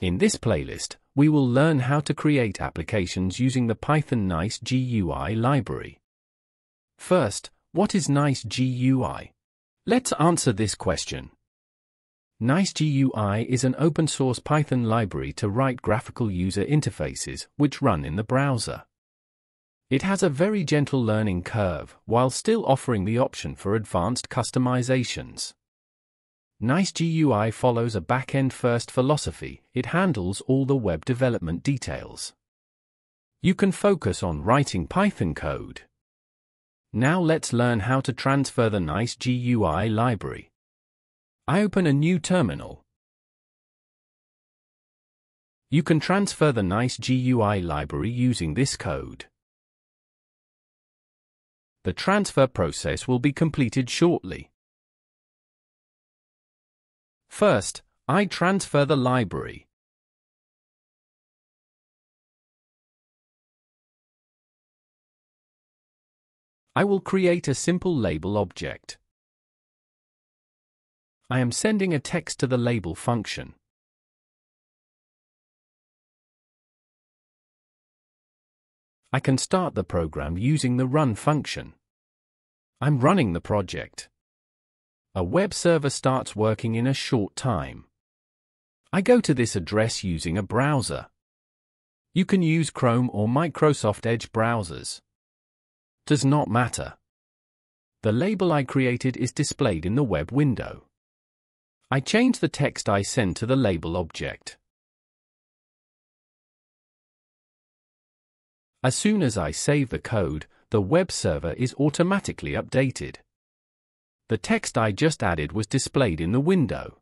In this playlist, we will learn how to create applications using the Python Nice GUI library. First, what is Nice GUI? Let's answer this question. Nice GUI is an open-source Python library to write graphical user interfaces which run in the browser. It has a very gentle learning curve while still offering the option for advanced customizations. Nice GUI follows a back-end first philosophy, it handles all the web development details. You can focus on writing Python code. Now let's learn how to transfer the Nice GUI library. I open a new terminal. You can transfer the Nice GUI library using this code. The transfer process will be completed shortly. First, I transfer the library. I will create a simple label object. I am sending a text to the label function. I can start the program using the run function. I'm running the project. A web server starts working in a short time. I go to this address using a browser. You can use Chrome or Microsoft Edge browsers. Does not matter. The label I created is displayed in the web window. I change the text I send to the label object. As soon as I save the code, the web server is automatically updated. The text I just added was displayed in the window.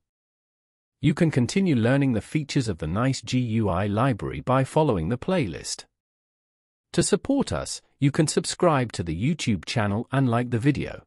You can continue learning the features of the Nice GUI library by following the playlist. To support us, you can subscribe to the YouTube channel and like the video.